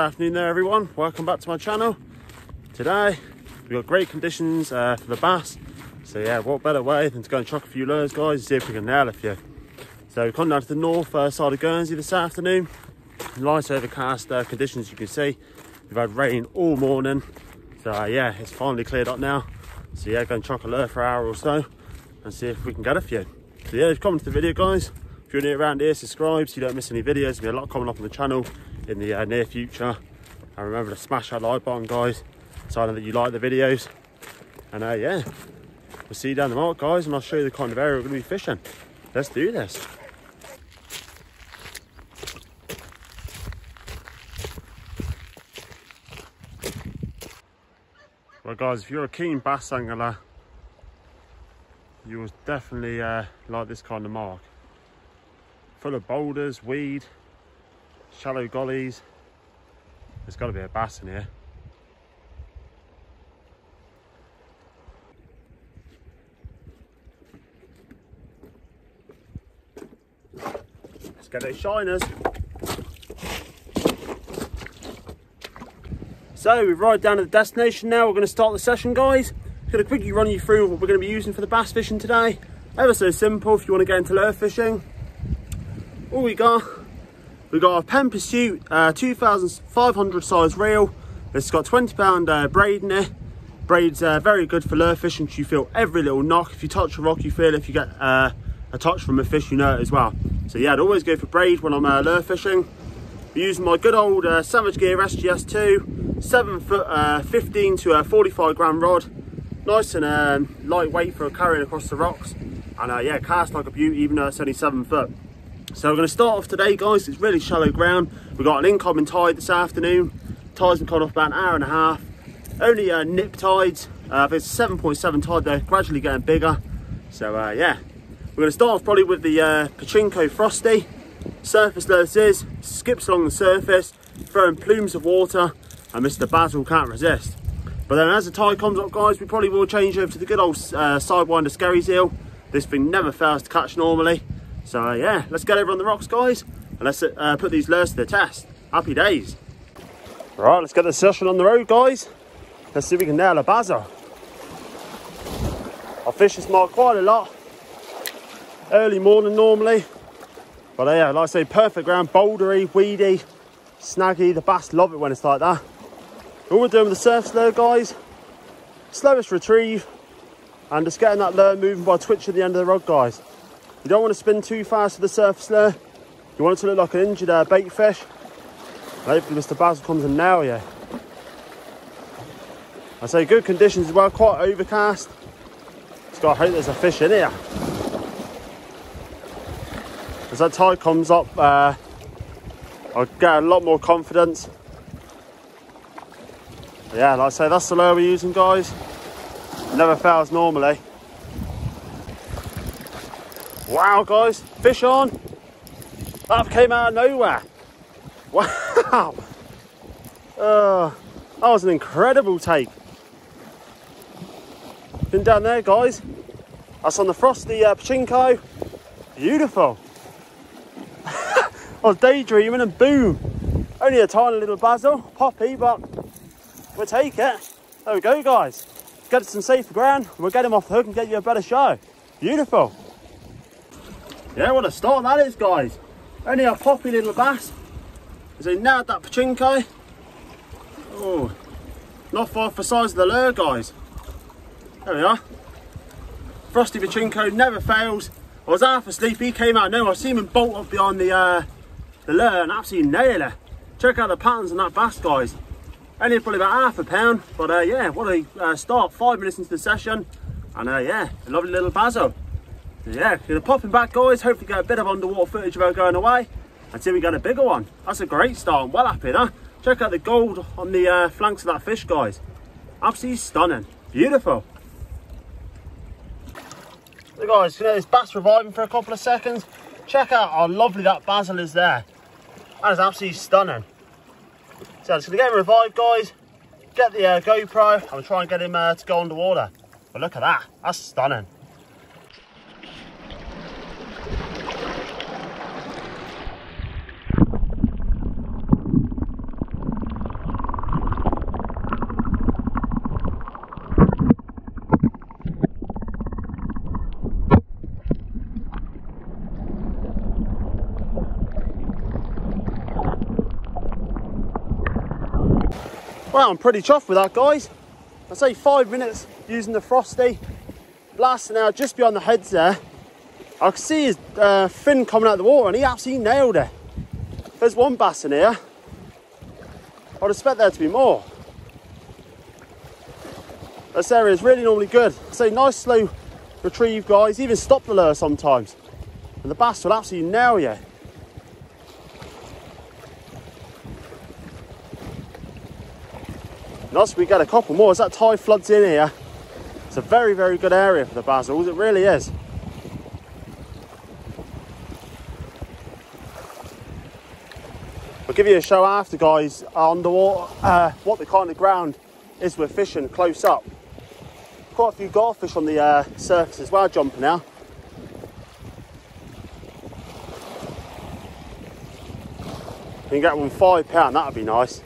afternoon there everyone. Welcome back to my channel. Today, we've got great conditions uh, for the bass. So yeah, what better way than to go and chuck a few lures guys and see if we can nail a few. So we've come down to the north uh, side of Guernsey this afternoon. Light overcast uh, conditions you can see. We've had rain all morning. So uh, yeah, it's finally cleared up now. So yeah, go and chuck a lure for an hour or so and see if we can get a few. So yeah, come to the video guys. If you're new around here, subscribe so you don't miss any videos. There'll be a lot coming up on the channel in the uh, near future. And remember to smash that like button, guys, sign that you like the videos. And uh, yeah, we'll see you down the mark, guys, and I'll show you the kind of area we're going to be fishing. Let's do this. Well, guys, if you're a keen bass angler, you will definitely uh, like this kind of mark full of boulders, weed, shallow gullies. There's got to be a bass in here. Let's get those shiners. So we've arrived down at the destination now. We're going to start the session, guys. I'm going to quickly run you through what we're going to be using for the bass fishing today. Ever so simple if you want to get into lure fishing all we got, we got a Penn Pursuit uh, 2500 size reel. It's got 20 pound uh, braid in it. Braid's uh, very good for lure fishing you feel every little knock. If you touch a rock, you feel if you get uh, a touch from a fish, you know it as well. So yeah, I'd always go for braid when I'm uh, lure fishing. I'm using my good old uh, Savage Gear SGS2, 7 foot uh, 15 to a 45 gram rod. Nice and um, lightweight for carrying across the rocks. And yeah, cast like a beauty even though it's only 7 foot. So we're going to start off today, guys. It's really shallow ground. We've got an incoming tide this afternoon. Tide's been cut off about an hour and a half. Only uh, nip tides. Uh, it's 7.7 tide, they're gradually getting bigger. So uh, yeah, we're going to start off probably with the uh, Patchinko Frosty. Surface lures is, skips along the surface, throwing plumes of water, and Mr. Basil can't resist. But then as the tide comes up, guys, we probably will change over to the good old uh, Sidewinder Skerries eel. This thing never fails to catch normally. So yeah, let's get over on the rocks, guys, and let's uh, put these lures to the test. Happy days. Right, let's get the session on the road, guys. Let's see if we can nail a basil. I fish this mark quite a lot. Early morning normally. But uh, yeah, like I say, perfect ground, bouldery, weedy, snaggy. The bass love it when it's like that. All we're doing with the surf lure, guys, slowest retrieve, and just getting that lure moving by twitching the end of the rod, guys. You don't want to spin too fast with the surface lure. You want it to look like an injured uh, bait fish. hopefully Mr. Basil comes and nail you. I say good conditions as well, quite overcast. Just gotta hope there's a fish in here. As that tide comes up, uh, I'll get a lot more confidence. Yeah, like I say, that's the lure we're using, guys. Never fails normally. Wow, guys, fish on. That came out of nowhere. Wow. Uh, that was an incredible take. Been down there, guys. That's on the frosty uh, Patchinko. Beautiful. I was daydreaming and boom. Only a tiny little basil, poppy, but we'll take it. There we go, guys. Get some safer ground. We'll get him off the hook and get you a better show. Beautiful. Yeah, what a start that is, guys. Only a poppy little bass. As they nailed that patchinko. Oh, not far for size of the lure, guys. There we are. Frosty patchinko never fails. I was half asleep, he came out now. I see him bolt up behind the uh, the lure and absolutely nail it. Check out the patterns on that bass, guys. Only probably about half a pound, but uh, yeah, what a uh, start. Five minutes into the session, and uh, yeah, a lovely little basil yeah, gonna pop him back guys, hopefully get a bit of underwater footage of going away until we get a bigger one. That's a great start, I'm well happy huh? Check out the gold on the uh, flanks of that fish guys. Absolutely stunning, beautiful. So guys, you know this bass reviving for a couple of seconds. Check out how lovely that basil is there. That is absolutely stunning. So I'm gonna get him revived guys, get the uh, GoPro and try and get him uh, to go underwater. But look at that, that's stunning. Well, I'm pretty chuffed with that, guys. I say five minutes using the Frosty. Blasting out just beyond the heads there. I can see his uh, fin coming out of the water and he absolutely nailed it. There's one bass in here. I'd expect there to be more. This area is really normally good. Say nice slow retrieve guys, even stop the lure sometimes. And the bass will absolutely nail you. Nice we get a couple more as that tide floods in here. It's a very, very good area for the bassels, it really is. I'll give you a show after guys on the water, uh, what the kind of ground is we're fishing close up. Quite a few garfish on the uh, surface as well jumping now. You can get one five pound, that'd be nice.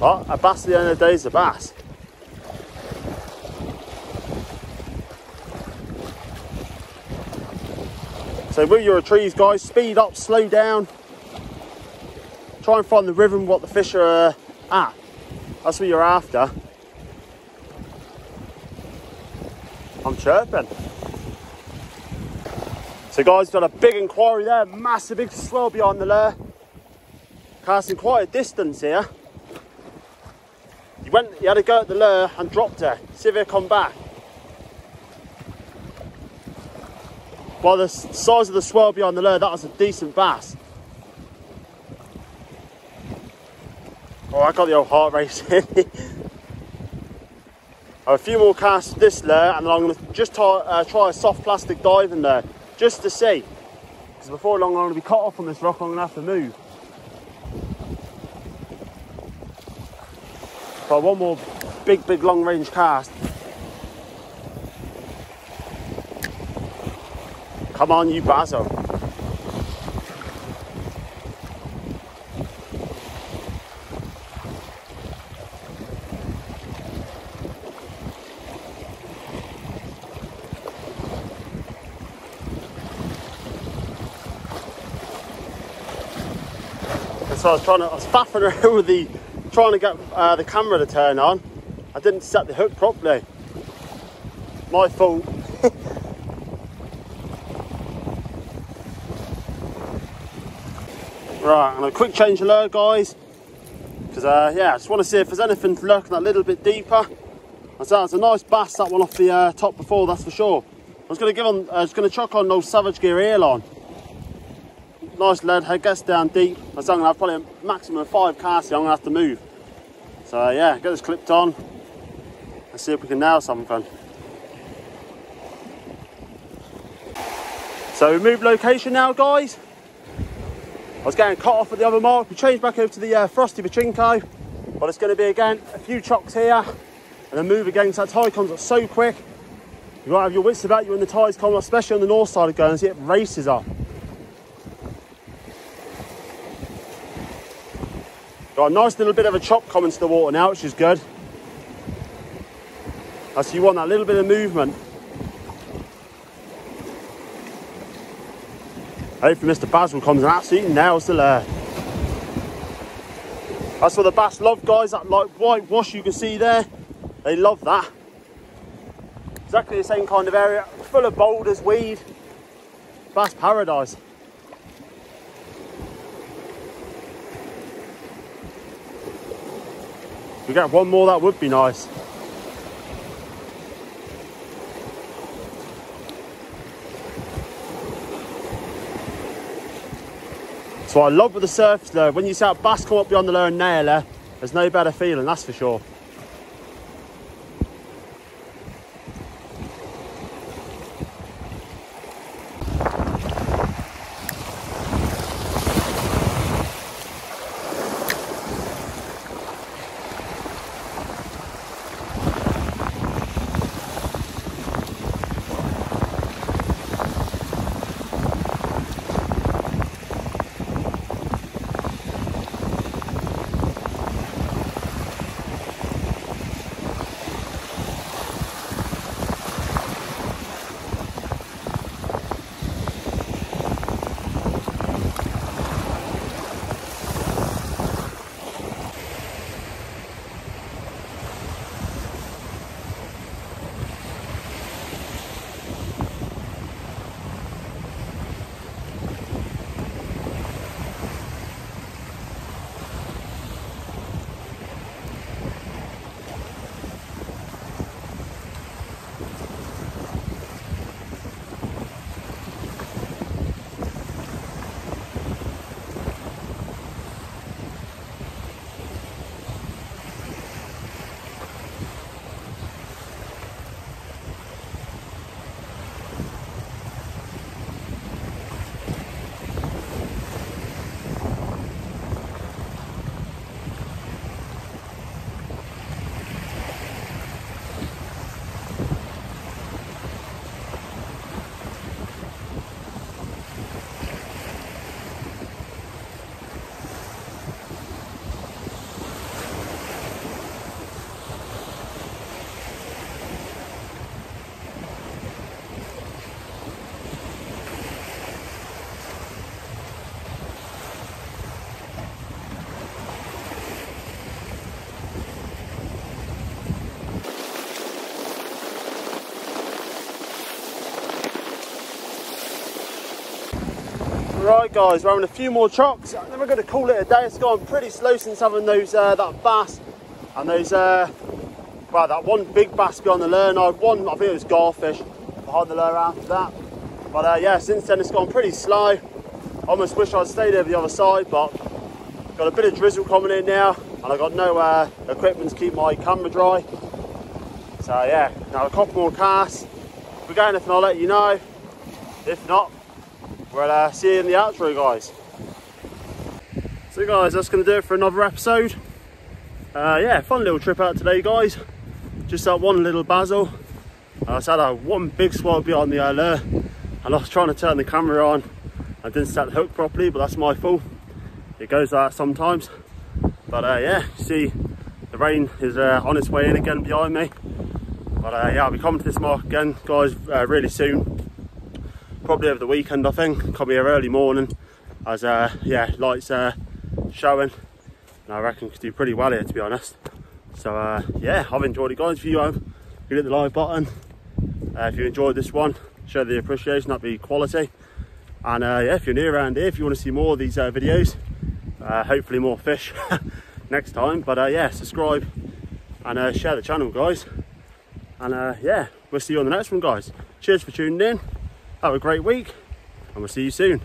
Oh, a bass at the end of the day is a bass. So with your retrieves, guys, speed up, slow down. Try and find the rhythm what the fish are uh, at. That's what you're after. I'm chirping. So guys, got a big inquiry there, massive big swell behind the lure. Casting quite a distance here. He went, he had to go at the lure and dropped her. See if he'll come back. By the size of the swell behind the lure, that was a decent bass. Oh, I got the old heart racing. a few more casts of this lure and then I'm going to just try, uh, try a soft plastic dive in there just to see. Because before long I'm going to be cut off on this rock, I'm going to have to move. Try one more big, big long range cast. Come on, you bazo. so I was trying to, I was faffing around with the trying to get uh, the camera to turn on. I didn't set the hook properly. My fault. right, I'm gonna quick change the lure, guys. Because uh, yeah, I just want to see if there's anything lurking a little bit deeper. Said it's a nice bass that one off the uh, top before, that's for sure. I was gonna give on, I was gonna chuck on those Savage Gear airline. Nice lead head, gets down deep. I was gonna have probably a maximum of five casts. I'm gonna have to move. So yeah, get this clipped on and see if we can nail something. So we move location now, guys. I was getting cut off at the other mark. We changed back over to the uh, Frosty Patchinko, but it's going to be again a few chocks here and then move again. So that tide comes up so quick. You got to have your wits about you when the tide's come up, especially on the north side of Guernsey. It races up. Got a nice little bit of a chop coming to the water now, which is good. As you want that little bit of movement. Hopefully Mr. Basil comes and absolutely nails the lure. That's what the bass love, guys. That like white wash you can see there. They love that. Exactly the same kind of area, full of boulders, weed. Bass paradise. Get one more, that would be nice. So I love with the surface though, when you see that bass come up beyond the lower nail there's no better feeling, that's for sure. Right guys, we're having a few more chocks and then we're going to call it a day. It's gone pretty slow since having those uh, that bass and those, uh, well that one big bass behind the lure. I one, I think it was garfish behind the lure after that. But uh, yeah, since then it's gone pretty slow. Almost wish I'd stayed over the other side, but got a bit of drizzle coming in now and I've got no uh, equipment to keep my camera dry. So yeah, now a couple more casts. If we get anything, I'll let you know. If not, we'll uh, see you in the outro, guys. So guys, that's going to do it for another episode. Uh, yeah, fun little trip out today, guys. Just that one little basil. I just had a one big swallow behind the lure, and I was trying to turn the camera on. I didn't set the hook properly, but that's my fault. It goes like that sometimes. But uh, yeah, see, the rain is uh, on its way in again behind me. But uh, yeah, I'll be coming to this mark again, guys, uh, really soon. Probably over the weekend, I think. Come here early morning, as uh, yeah, lights uh, showing. And I reckon could do pretty well here, to be honest. So uh, yeah, I've enjoyed it, guys. If you have, hit the like button. Uh, if you enjoyed this one, show the appreciation. That'd be quality. And uh, yeah, if you're near around here, if you want to see more of these uh, videos, uh, hopefully more fish next time. But uh, yeah, subscribe and uh, share the channel, guys. And uh, yeah, we'll see you on the next one, guys. Cheers for tuning in. Have a great week, and we'll see you soon.